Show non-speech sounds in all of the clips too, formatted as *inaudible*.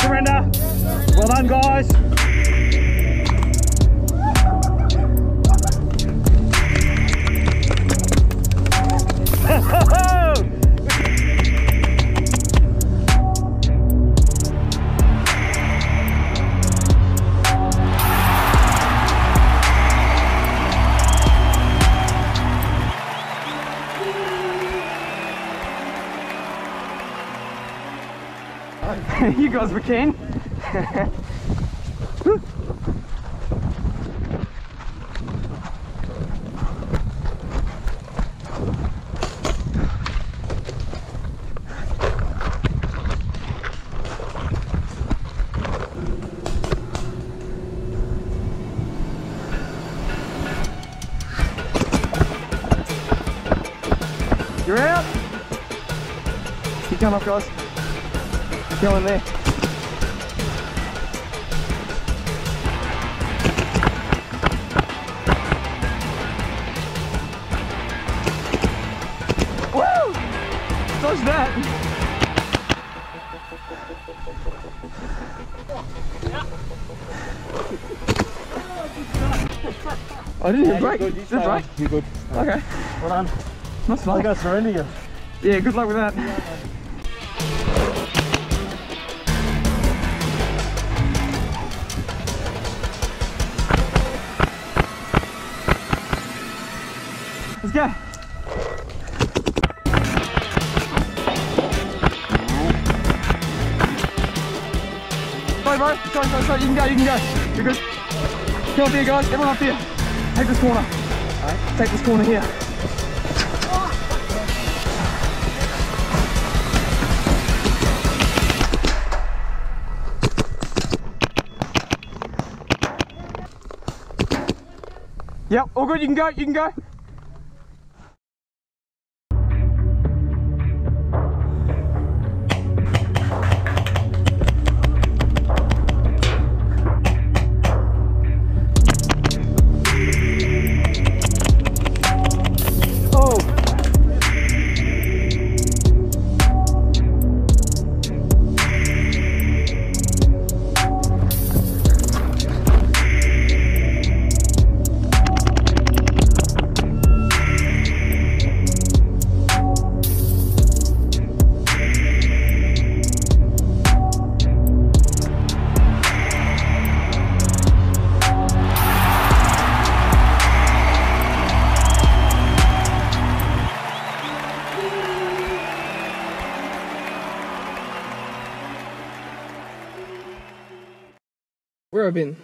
Surrender. Well done, guys. *laughs* you guys were keen. You're out. Keep going up, guys. Go in there. Woo! Dodge that. I didn't even break. Did it break? You're good. Okay. Well done. That's I'm fine. surrender you. Yeah, good luck with that. Let's go. Go, bro. Go, go, go. You can go, you can go. You're good. Come up here, guys. Everyone up here. Take this corner. Take this corner here. Yep, all good. You can go. You can go. Where I've been?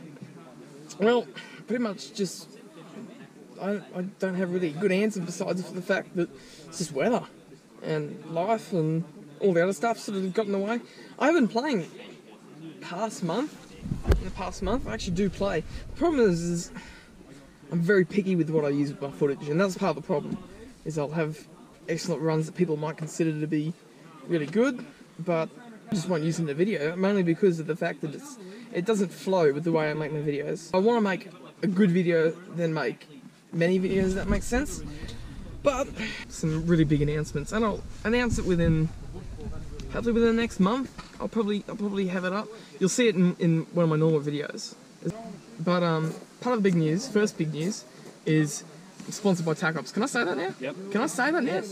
Well, pretty much just. I, I don't have really a good answer besides for the fact that it's just weather and life and all the other stuff sort of got in the way. I have been playing past month. In the past month, I actually do play. The problem is, is I'm very picky with what I use with my footage, and that's part of the problem. Is I'll have excellent runs that people might consider to be really good, but I just won't use in the video, mainly because of the fact that it's it doesn't flow with the way I make my videos. I want to make a good video, then make many videos. That makes sense. But some really big announcements, and I'll announce it within hopefully within the next month. I'll probably I'll probably have it up. You'll see it in, in one of my normal videos. But um, part of the big news, first big news, is sponsored by Tac Ops. Can I say that now? Yep. Can I say that now?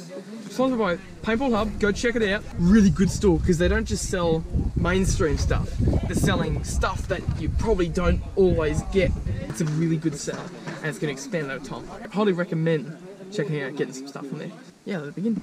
Sponsored by Paintball Hub. Go check it out. Really good store because they don't just sell mainstream stuff. They're selling stuff that you probably don't always get. It's a really good sell and it's going to expand over time. I highly recommend checking out getting some stuff from there. Yeah, let's begin.